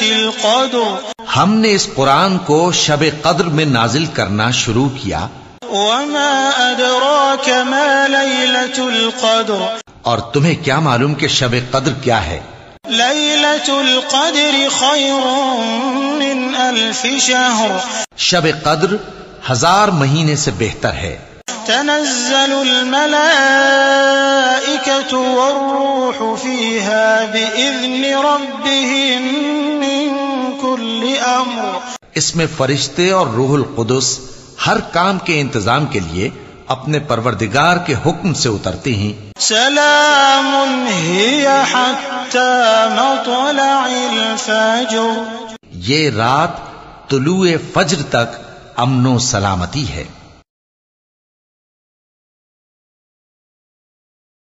القدر. ہم نے اس قرآن کو شب قدر میں نازل کرنا شروع کیا۔ وما أدراك ما ليلة القدر. اور تمہیں کیا معلوم کہ شب قدر کیا ہے؟ ليلة القدر خير من ألف شهر. شب قدر ہزار مہینے سے بہتر ہے۔ تنزل الملائكة والروح فيها بإذن ربهم من كل أمر. اس میں فرشتے اور روح القدس ہر کام کے انتظام کے لیے اپنے پروردگار کے حکم سے اترتے ہیں۔ سلام هي حتى مطلع الفجر. یہ رات طلوع فجر تک امن و سلامتی ہے۔